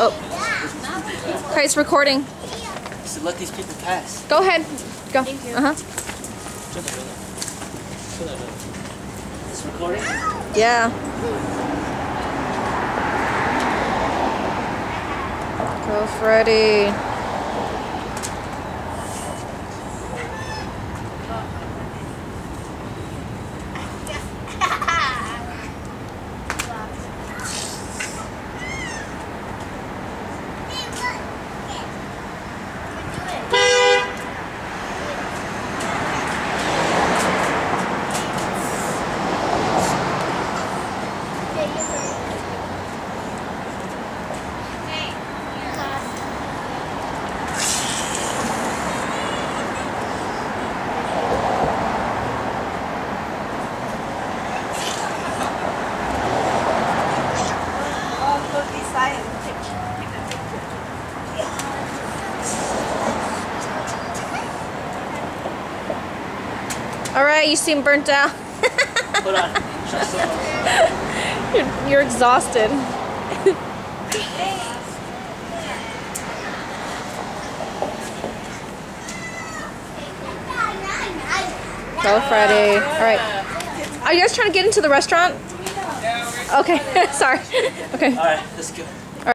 Oh. Okay, it's recording. So let these people pass. Go ahead. Go. Uh huh. It's recording? Yeah. Go, Freddie. All right, you seem burnt out. Hold on. you're, you're exhausted. Go, Freddie. All right. Are you guys trying to get into the restaurant? Okay, sorry. Okay. Alright, let's go.